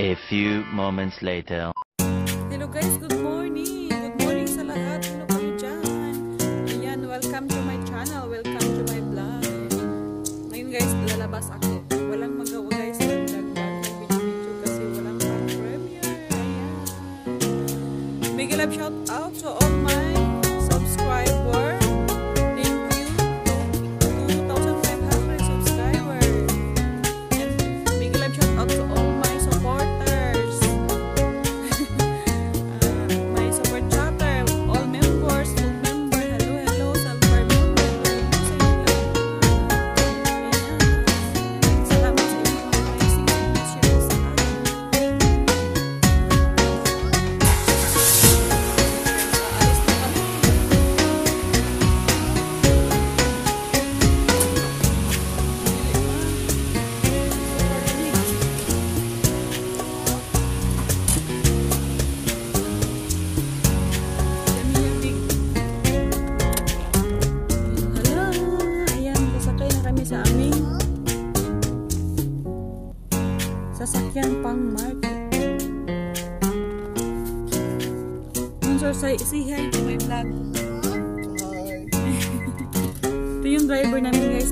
A few moments later. Hello guys, good morning. Good morning sa lahat. Ano kayo dyan? Ayan, welcome to my channel. Welcome to my vlog. Ngayon guys, lalabas ako. Walang magawa guys. May video-video kasi walang pang premiere. Ayan. Big love shout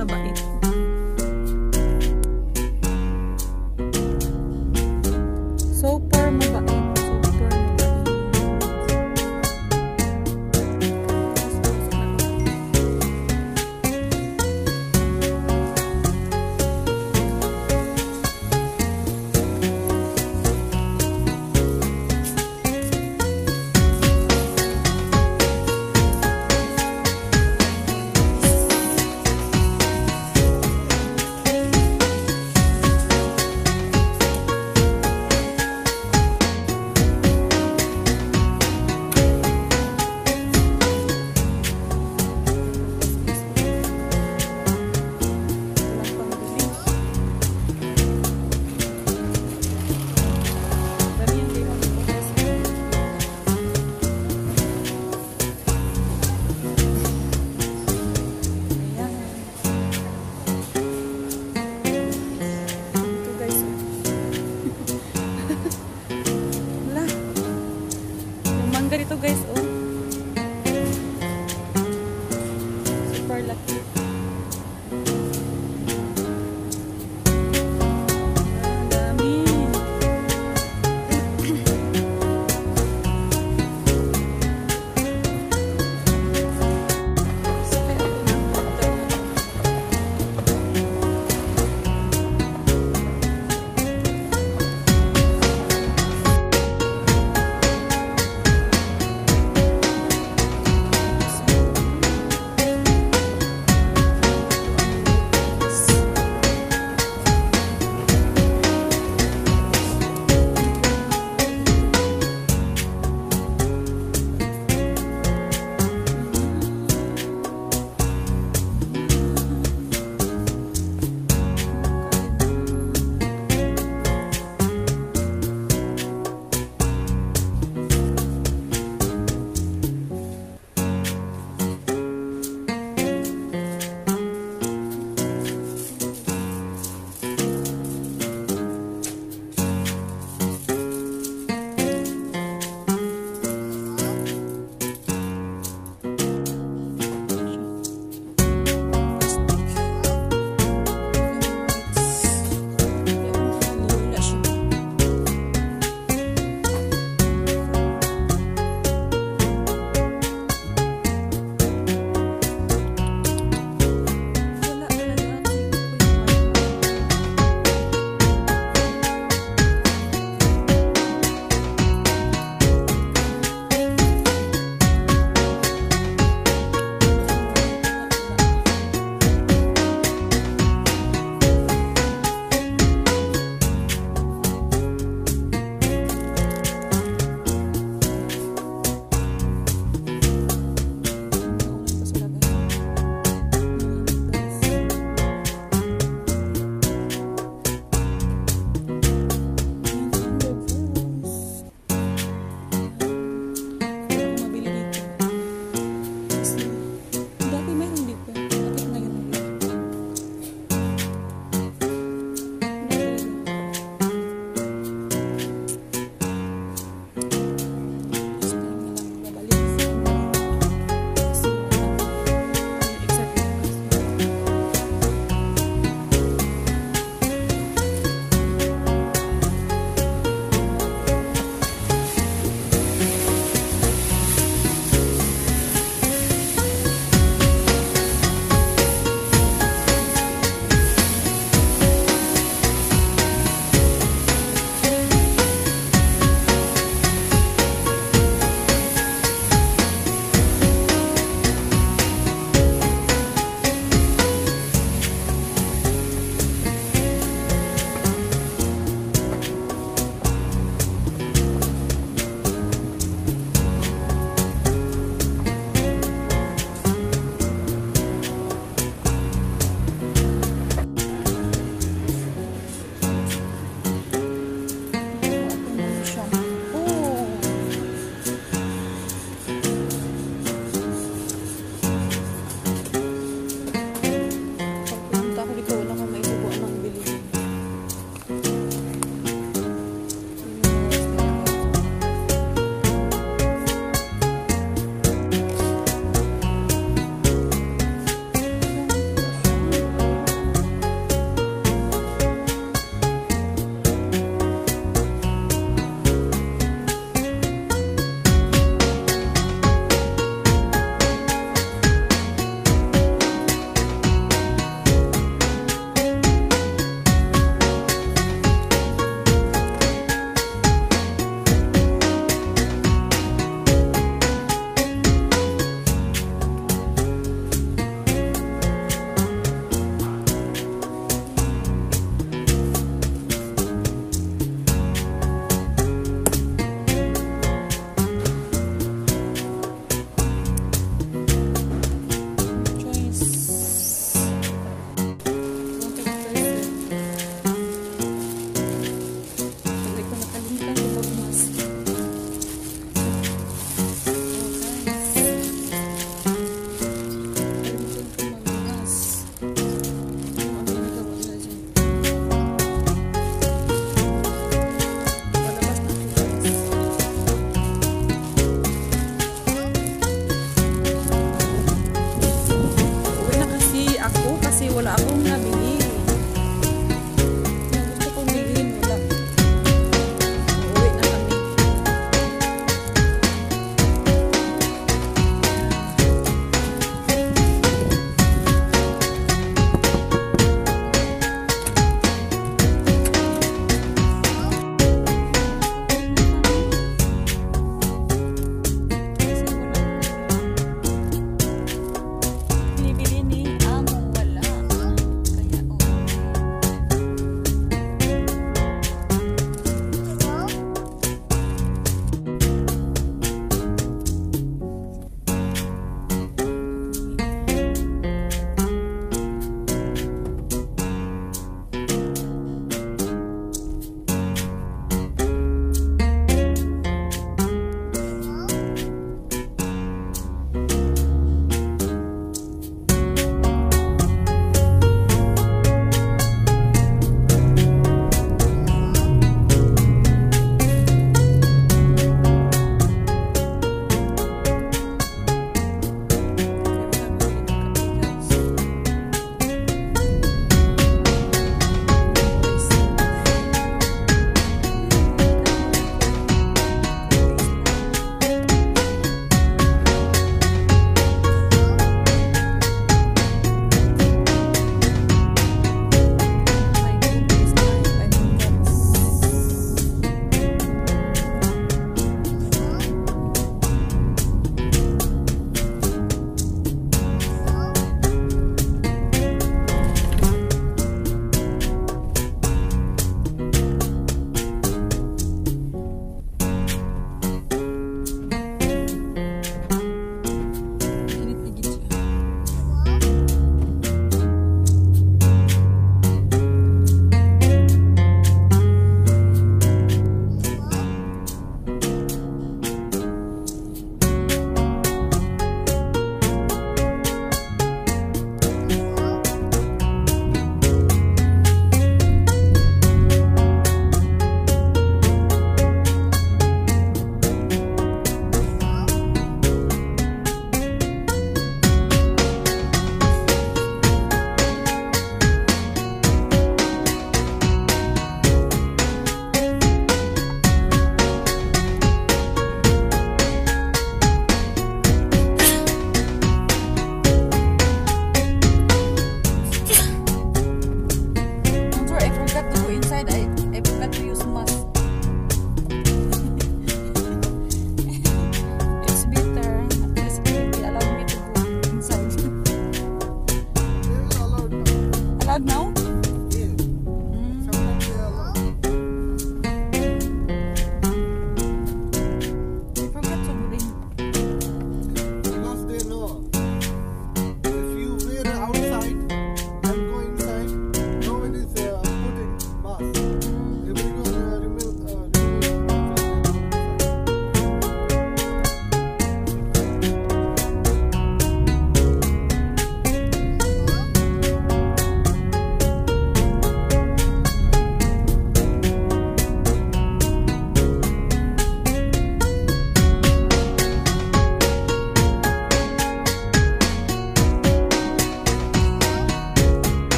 Bye bye.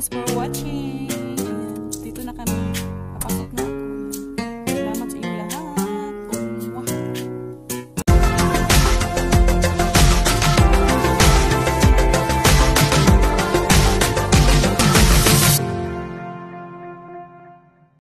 place for